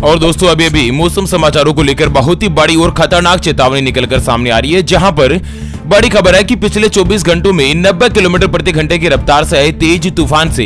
और दोस्तों, अभी अभी मौसम समाचारों को लेकर बहुत ही बड़ी और खतरनाक चेतावनी निकलकर सामने आ रही है, जहाँ पर बड़ी खबर है कि पिछले 24 घंटों में 90 किलोमीटर प्रति घंटे की रफ्तार से आए तेज तूफ़ान से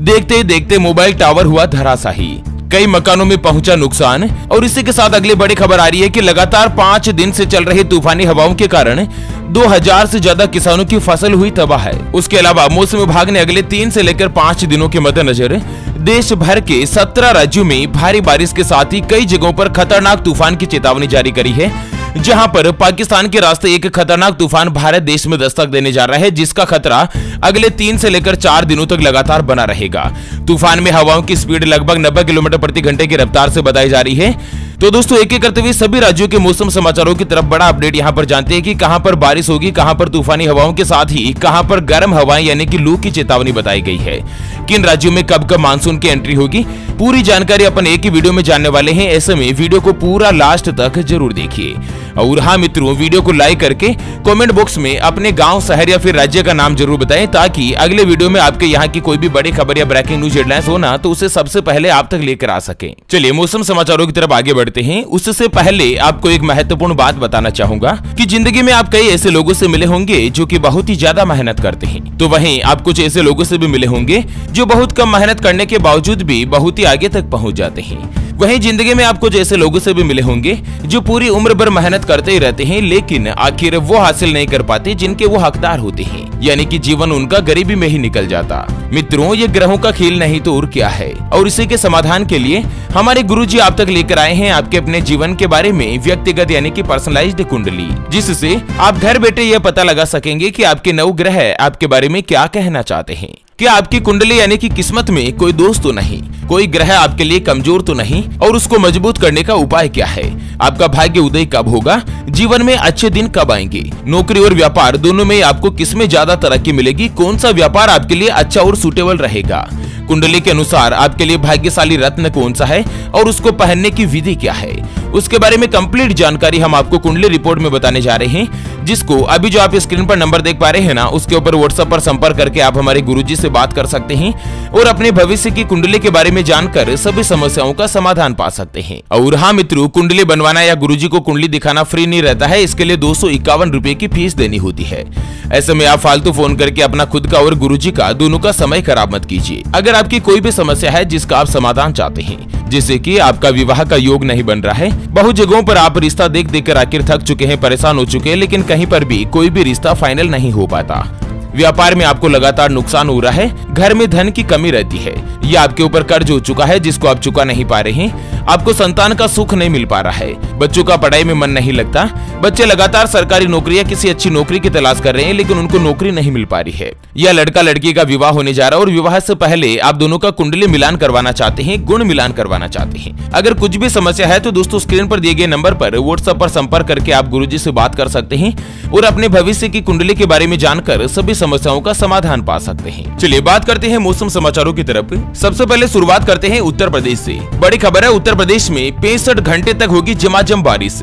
देखते देखते मोबाइल टावर हुआ धराशाही। कई मकानों में पहुँचा नुकसान, और इसी के साथ अगली बड़ी खबर आ रही है कि लगातार पाँच दिन से चल रही तूफानी हवाओं के कारण 2000 से ज़्यादा किसानों की फ़सल हुई तबाह है। उसके अलावा मौसम विभाग ने अगले तीन से लेकर पाँच दिनों के मद्देनजर देश भर के 17 राज्यों में भारी बारिश के साथ ही कई जगहों पर खतरनाक तूफ़ान की चेतावनी जारी करी है, जहाँ पर पाकिस्तान के रास्ते एक खतरनाक तूफ़ान भारत देश में दस्तक देने जा रहा है, जिसका खतरा अगले तीन से लेकर चार दिनों तक लगातार बना रहेगा। तूफ़ान में हवाओं की स्पीड लगभग 90 किलोमीटर प्रति घंटे की रफ्तार से बताई जा रही है। तो दोस्तों एक एक करते हुए सभी राज्यों के मौसम समाचारों की तरफ़ बड़ा अपडेट यहाँ पर जानते हैं कि कहाँ पर बारिश होगी, कहाँ पर तूफानी हवाओं के साथ ही कहाँ पर गर्म हवाएँ, यानी कि लू की चेतावनी बताई गई है। किन राज्यों में कब कब मानसून की एंट्री होगी? पूरी जानकारी अपन एक ही वीडियो में जानने वाले हैं। ऐसे में वीडियो को पूरा लास्ट तक ज़रूर देखिए। और हाँ मित्रों, वीडियो को लाइक करके कमेंट बॉक्स में अपने गाँव, शहर या फिर राज्य का नाम ज़रूर बताएँ, ताकि अगले वीडियो में आपके यहाँ की कोई भी बड़ी खबर या ब्रेकिंग न्यूज़ हेडलाइंस हो ना तो उसे सबसे पहले आप तक लेकर आ सके। चलिए, मौसम समाचारों की तरफ़ आगे बढ़ते हैं। उससे पहले आपको एक महत्वपूर्ण बात बताना चाहूँगा की ज़िंदगी में आप कई ऐसे लोगों से मिले होंगे जो की बहुत ही ज़्यादा मेहनत करते हैं। तो वही आप कुछ ऐसे लोगों से भी मिले होंगे जो बहुत कम मेहनत करने के बावजूद भी बहुत ही आगे तक पहुँच जाते हैं। वहीं ज़िंदगी में आपको जैसे लोगों से भी मिले होंगे, जो पूरी उम्र भर मेहनत करते ही रहते हैं, लेकिन आखिर वो हासिल नहीं कर पाते जिनके वो हकदार होते हैं। यानी कि जीवन उनका गरीबी में ही निकल जाता। मित्रों, ये ग्रहों का खेल नहीं तो और क्या है? और इसी के समाधान के लिए हमारे गुरु जी आप तक लेकर आए हैं आपके अपने जीवन के बारे में व्यक्तिगत यानी कि पर्सनलाइज्ड कुंडली, जिससे आप घर बैठे यह पता लगा सकेंगे कि आपके नव ग्रह आपके बारे में क्या कहना चाहते हैं। क्या आपकी कुंडली यानी कि किस्मत में कोई दोस्त तो नहीं, कोई ग्रह आपके लिए कमज़ोर तो नहीं, और उसको मज़बूत करने का उपाय क्या है? आपका भाग्य उदय कब होगा? जीवन में अच्छे दिन कब आएँगे? नौकरी और व्यापार दोनों में आपको किसमें ज़्यादा तरक्की मिलेगी? कौन सा व्यापार आपके लिए अच्छा और सुटेबल रहेगा? कुंडली के अनुसार आपके लिए भाग्यशाली रत्न कौन सा है? और उसको पहनने की विधि क्या है? उसके बारे में कंप्लीट जानकारी हम आपको कुंडली रिपोर्ट में बताने जा रहे हैं। जिसको अभी जो आप स्क्रीन पर नंबर देख पा रहे हैं ना, उसके ऊपर व्हाट्सएप पर संपर्क करके आप हमारे गुरुजी से बात कर सकते हैं और अपने भविष्य की कुंडली के बारे में जानकर सभी समस्याओं का समाधान पा सकते हैं। और हाँ मित्रों, कुंडली बनवाना या गुरु को कुंडली दिखाना फ्री नहीं रहता है, इसके लिए दो सौ की फ़ीस देनी होती है। ऐसे में आप फालतू फ़ोन करके अपना खुद का और गुरु का दोनों का समय खराब मत कीजिए। अगर आपकी कोई भी समस्या है, जिसका आप समाधान चाहते हैं, जिससे कि आपका विवाह का योग नहीं बन रहा है, बहुत जगहों पर आप रिश्ता देख देख कर आखिर थक चुके हैं, परेशान हो चुके हैं, लेकिन कहीं पर भी कोई भी रिश्ता फाइनल नहीं हो पाता। व्यापार में आपको लगातार नुकसान हो रहा है, घर में धन की कमी रहती है, या आपके ऊपर कर्ज हो चुका है, जिसको आप चुका नहीं पा रहे हैं आपको संतान का सुख नहीं मिल पा रहा है। बच्चों का पढ़ाई में मन नहीं लगता। बच्चे लगातार सरकारी नौकरी या किसी अच्छी नौकरी की तलाश कर रहे हैं, लेकिन उनको नौकरी नहीं मिल पा रही है। यह लड़का लड़की का विवाह होने जा रहा है और विवाह से पहले आप दोनों का कुंडली मिलान करवाना चाहते हैं, गुण मिलान करवाना चाहते हैं। अगर कुछ भी समस्या है तो दोस्तों स्क्रीन पर दिए गए नंबर पर व्हाट्सएप पर संपर्क करके आप गुरु से बात कर सकते हैं और अपने भविष्य की कुंडली के बारे में जानकर सभी समस्याओं का समाधान पा सकते हैं। चलिए बात करते हैं मौसम समाचारों की तरफ़। सबसे पहले शुरुआत करते हैं उत्तर प्रदेश से। बड़ी खबर है उत्तर प्रदेश में पैंसठ घंटे तक होगी जमाजम बारिश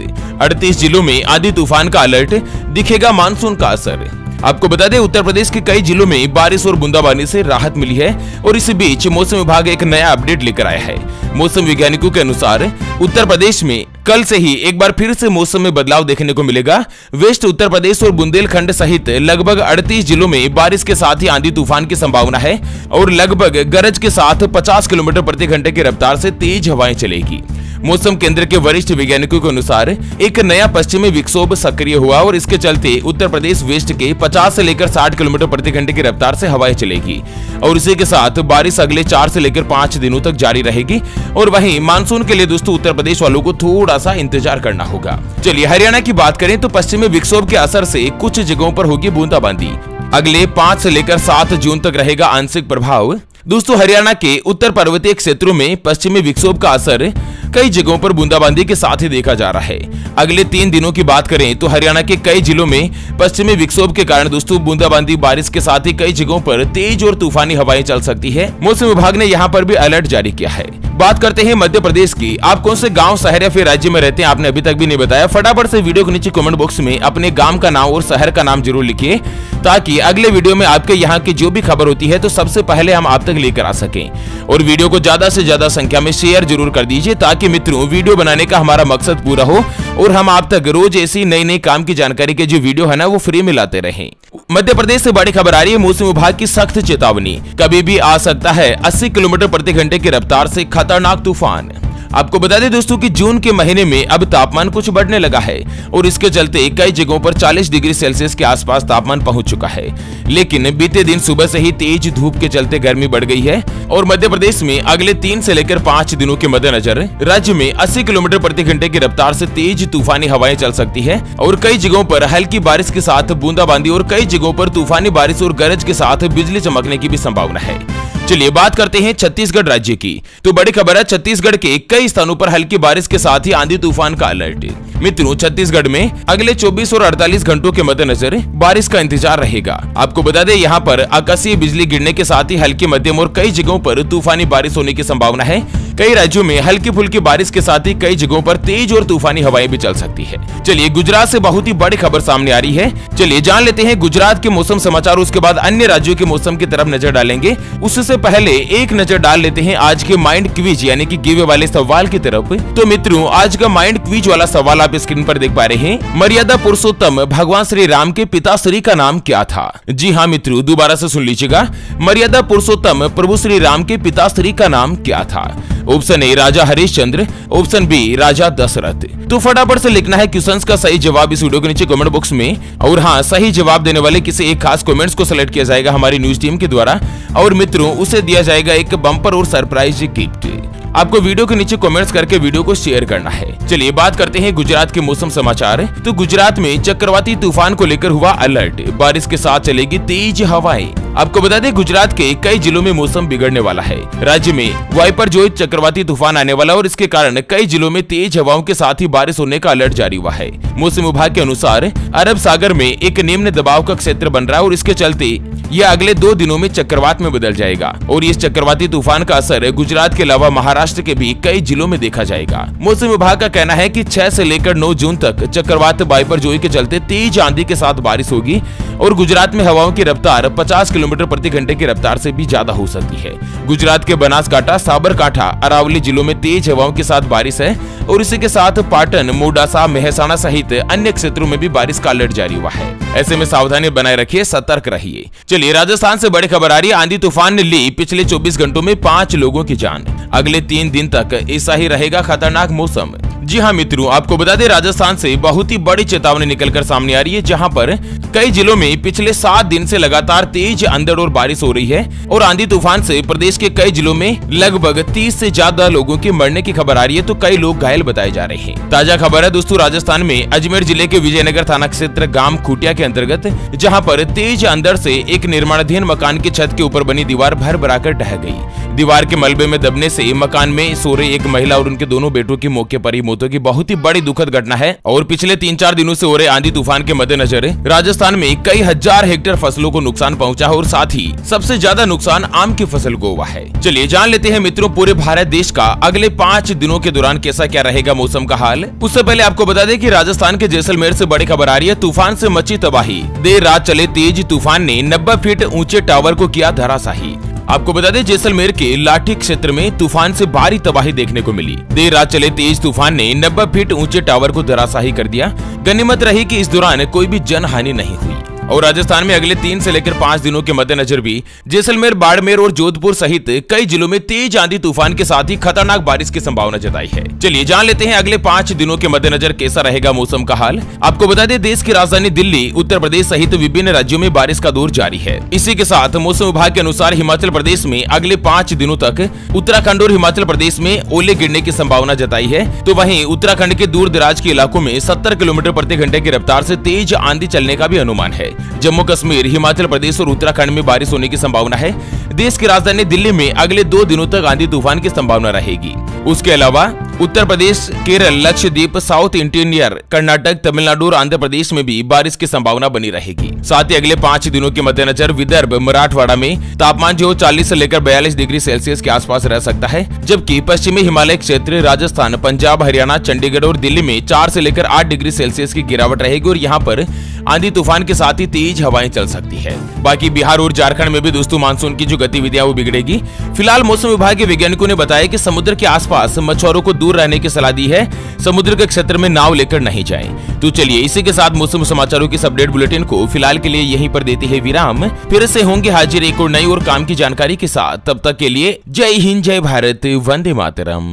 अड़तीस जिलों में आधी तूफ़ान का अलर्ट, दिखेगा मानसून का असर। आपको बता दें, उत्तर प्रदेश के कई जिलों में बारिश और बूंदाबांदी से राहत मिली है और इसी बीच मौसम विभाग एक नया अपडेट लेकर आया है। मौसम वैज्ञानिकों के अनुसार, उत्तर प्रदेश में कल से ही एक बार फिर से मौसम में बदलाव देखने को मिलेगा। वेस्ट उत्तर प्रदेश और बुंदेलखंड सहित लगभग 38 जिलों में बारिश के साथ ही आंधी तूफ़ान की संभावना है और लगभग गरज के साथ 50 किलोमीटर प्रति घंटे की रफ्तार से तेज हवाएँ चलेगी। मौसम केंद्र के वरिष्ठ वैज्ञानिकों के अनुसार, एक नया पश्चिमी विक्षोभ सक्रिय हुआ और इसके चलते उत्तर प्रदेश वेस्ट के 50 से लेकर 60 किलोमीटर प्रति घंटे की रफ्तार से हवाएँ चलेगी। और इसी के साथ बारिश अगले चार से लेकर पाँच दिनों तक जारी रहेगी और वहीं मानसून के लिए दोस्तों उत्तर प्रदेश वालों को थोड़ा सा इंतज़ार करना होगा। चलिए, हरियाणा की बात करें तो पश्चिमी विक्षोभ के असर से कुछ जगहों पर होगी बूंदाबांदी। अगले पाँच से लेकर सात जून तक रहेगा आंशिक प्रभाव। दोस्तों, हरियाणा के उत्तर पर्वतीय क्षेत्रों में पश्चिमी विक्षोभ का असर कई जगहों पर बूंदाबांदी के साथ ही देखा जा रहा है। अगले तीन दिनों की बात करें तो हरियाणा के कई जिलों में पश्चिमी विक्षोभ के कारण दोस्तों बूंदाबांदी, बारिश के साथ ही कई जगहों पर तेज और तूफानी हवाएँ चल सकती है। मौसम विभाग ने यहाँ पर भी अलर्ट जारी किया है। बात करते हैं मध्य प्रदेश की। आप कौन से गाँव, शहर या फिर राज्य में रहते हैं, आपने अभी तक भी नहीं बताया। फटाफट से वीडियो के नीचे कमेंट बॉक्स में अपने गाँव का नाम और शहर का नाम ज़रूर लिखिए, ताकि अगले वीडियो में आपके यहाँ की जो भी खबर होती है तो सबसे पहले हम आप तक लेकर आ सकें। और वीडियो को ज़्यादा से ज़्यादा संख्या में शेयर ज़रूर कर दीजिए, ताकि ताकि मित्रों, वीडियो बनाने का हमारा मकसद पूरा हो और हम आप तक रोज ऐसी नई नई काम की जानकारी के जो वीडियो है ना, वो फ्री में लाते रहे। मध्य प्रदेश से बड़ी खबर आ रही है, मौसम विभाग की सख्त चेतावनी। कभी भी आ सकता है 80 किलोमीटर प्रति घंटे की रफ्तार से खतरनाक तूफ़ान। आपको बता दें दोस्तों कि जून के महीने में अब तापमान कुछ बढ़ने लगा है और इसके चलते कई जगहों पर 40 डिग्री सेल्सियस के आसपास तापमान पहुँच चुका है। लेकिन बीते दिन सुबह से ही तेज धूप के चलते गर्मी बढ़ गई है और मध्य प्रदेश में अगले तीन से लेकर पाँच दिनों के मद्देनजर राज्य में अस्सी किलोमीटर प्रति घंटे की रफ्तार से तेज तूफानी हवाएँ चल सकती है और कई जगहों पर हल्की बारिश के साथ बूंदाबांदी और कई जगहों पर तूफानी बारिश और गरज के साथ बिजली चमकने की भी संभावना है। चलिए बात करते हैं छत्तीसगढ़ राज्य की। तो बड़ी खबर है, छत्तीसगढ़ के कई स्थानों पर हल्की बारिश के साथ ही आंधी तूफ़ान का अलर्ट। मित्रों, छत्तीसगढ़ में अगले 24 और 48 घंटों के मद्देनजर बारिश का इंतज़ार रहेगा। आपको बता दें, यहाँ पर आकाशीय बिजली गिरने के साथ ही हल्की मध्यम और कई जगहों पर तूफानी बारिश होने की संभावना है। कई राज्यों में हल्की फुल्की बारिश के साथ ही कई जगहों पर तेज और तूफानी हवाएँ भी चल सकती है। चलिए, गुजरात से बहुत ही बड़ी खबर सामने आ रही है। चलिए, जान लेते हैं गुजरात के मौसम समाचार, उसके बाद अन्य राज्यों के मौसम की तरफ़ नज़र डालेंगे। उससे पहले एक नज़र डाल लेते हैं आज के माइंड क्विज यानी कि गिवे वाले सवाल की तरफ़। तो मित्रों, आज का माइंड क्विज वाला सवाल आप स्क्रीन पर देख पा रहे हैं। मर्यादा पुरुषोत्तम, भगवान श्री राम के पिता श्री का नाम क्या था? जी हाँ मित्रों, दोबारा से सुन लीजिएगा। मर्यादा पुरुषोत्तम, प्रभु श्री राम के पिता श्री का नाम क्या था? Option A Raja Harishchandra. Option B राजा दशरथ। तो फटाफट से लिखना है क्वेश्चंस का सही जवाब इस वीडियो के नीचे कमेंट बॉक्स में। और हाँ सही जवाब देने वाले किसी एक खास कमेंट्स को सिलेक्ट किया जाएगा हमारी न्यूज़ टीम के द्वारा। और मित्रों, उसे दिया जाएगा एक बम्पर और सरप्राइज़ गिफ्ट आपको वीडियो के नीचे कमेंट्स करके वीडियो को शेयर करना है। चलिए बात करते हैं गुजरात के मौसम समाचार। तो गुजरात में चक्रवाती तूफ़ान को लेकर हुआ अलर्ट बारिश के साथ चलेगी तेज हवाएँ। आपको बता दें, गुजरात के कई जिलों में मौसम बिगड़ने वाला है। राज्य में वाइपर जो चक्रवाती तूफ़ान आने वाला और इसके कारण कई जिलों में तेज हवाओं के साथ ही बारिश होने का अलर्ट जारी हुआ है। मौसम विभाग के अनुसार, अरब सागर में एक निम्न दबाव का क्षेत्र बन रहा है और इसके चलते यह अगले दो दिनों में चक्रवात में बदल जाएगा और इस चक्रवाती तूफ़ान का असर गुजरात के अलावा महाराष्ट्र के भी कई जिलों में देखा जाएगा। मौसम विभाग का कहना है कि 6 से लेकर 9 जून तक चक्रवात बाइपर जोई के चलते तेज आंधी के साथ बारिश होगी और गुजरात में हवाओं की रफ्तार 50 किलोमीटर प्रति घंटे की रफ्तार से भी ज़्यादा हो सकती है। गुजरात के बनासकांठा, साबरकांठा, अरावली जिलों में तेज हवाओं के साथ बारिश है और इसी के साथ पाटन, मोडासा, मेहसाणा सहित अन्य क्षेत्रों में भी बारिश का अलर्ट जारी हुआ है। ऐसे में सावधानी बनाए रखिए, सतर्क रहिए। चलिए, राजस्थान से बड़ी खबर आ रही है। आंधी तूफ़ान ने ली पिछले 24 घंटों में पाँच लोगों की जान। अगले तीन दिन तक ऐसा ही रहेगा खतरनाक मौसम। जी हाँ मित्रों, आपको बता दें राजस्थान से बहुत ही बड़ी चेतावनी निकलकर सामने आ रही है, जहाँ पर कई जिलों में पिछले सात दिन से लगातार तेज अंधड़ और बारिश हो रही है और आंधी तूफ़ान से प्रदेश के कई जिलों में लगभग 30 से ज़्यादा लोगों के मरने की खबर आ रही है तो कई लोग घायल बताए जा रहे हैं। ताज़ा खबर है दोस्तों, राजस्थान में अजमेर ज़िले के विजयनगर थाना क्षेत्र गाँव खुटिया के अंतर्गत, जहाँ पर तेज अंदर से एक निर्माणाधीन मकान की छत के ऊपर बनी दीवार भर भराकर ढह गई। दीवार के मलबे में दबने से मकान में सो रही एक महिला और उनके दोनों बेटों की मौके पर ही की बहुत ही बड़ी दुखद घटना है और पिछले तीन चार दिनों से हो रहे आंधी तूफ़ान के मद्देनजर राजस्थान में कई हज़ार हेक्टेयर फ़सलों को नुकसान पहुँचा और साथ ही सबसे ज़्यादा नुकसान आम की फ़सल को हुआ है। चलिए जान लेते हैं मित्रों, पूरे भारत देश का अगले पाँच दिनों के दौरान कैसा क्या रहेगा मौसम का हाल। उससे पहले आपको बता दें कि राजस्थान के जैसलमेर से बड़ी खबर आ रही है, तूफ़ान से मची तबाही। देर रात चले तेज तूफ़ान ने नब्बे फीट ऊँचे टावर को किया धराशाही। आपको बता दें, जैसलमेर के लाठी क्षेत्र में तूफ़ान से भारी तबाही देखने को मिली। देर रात चले तेज तूफ़ान ने नब्बे फीट ऊँचे टावर को धराशाही कर दिया। गनीमत रही कि इस दौरान कोई भी जनहानि नहीं हुई। और राजस्थान में अगले तीन से लेकर पाँच दिनों के मद्देनजर भी जैसलमेर, बाड़मेर और जोधपुर सहित कई जिलों में तेज आंधी तूफ़ान के साथ ही खतरनाक बारिश की संभावना जताई है। चलिए जान लेते हैं अगले पाँच दिनों के मद्देनजर कैसा रहेगा मौसम का हाल। आपको बता दें, देश की राजधानी दिल्ली, उत्तर प्रदेश सहित विभिन्न राज्यों में बारिश का दौर जारी है। इसी के साथ मौसम विभाग के अनुसार हिमाचल प्रदेश में अगले पाँच दिनों तक उत्तराखंड और हिमाचल प्रदेश में ओले गिरने की संभावना जताई है। तो वहीं उत्तराखंड के दूर दराज के इलाकों में सत्तर किलोमीटर प्रति घंटे की रफ्तार से तेज आंधी चलने का भी अनुमान है। जम्मू कश्मीर, हिमाचल प्रदेश और उत्तराखंड में बारिश होने की संभावना है। देश की राजधानी दिल्ली में अगले दो दिनों तक आंधी तूफ़ान की संभावना रहेगी। उसके अलावा, उत्तर प्रदेश, केरल, लक्षद्वीप, साउथ इंटीरियर कर्नाटक, तमिलनाडु और आंध्र प्रदेश में भी बारिश की संभावना बनी रहेगी। साथ ही अगले पाँच दिनों के मद्देनजर विदर्भ, मराठवाड़ा में तापमान जो 40 से लेकर 42 डिग्री सेल्सियस के आसपास रह सकता है, जबकि पश्चिमी हिमालय क्षेत्र, राजस्थान, पंजाब, हरियाणा, चंडीगढ़ और दिल्ली में चार से लेकर आठ डिग्री सेल्सियस की गिरावट रहेगी और यहाँ पर आंधी तूफ़ान के साथ ही तेज हवाएँ चल सकती है। बाकी बिहार और झारखंड में भी दोस्तों मानसून की जो गतिविधियाँ वो बिगड़ेगी। फ़िलहाल मौसम विभाग के वैज्ञानिकों ने बताया कि समुद्र के आसपास मछुआरों को दूर रहने की सलाह दी है। समुद्र के क्षेत्र में नाव लेकर नहीं जाए। तो चलिए, इसी के साथ मौसम समाचारों की अपडेट बुलेटिन को फ़िलहाल के लिए यहीं पर देती है विराम। फिर से होंगे हाजिर एक और नई और काम की जानकारी के साथ। तब तक के लिए जय हिंद, जय भारत, वंदे मातरम।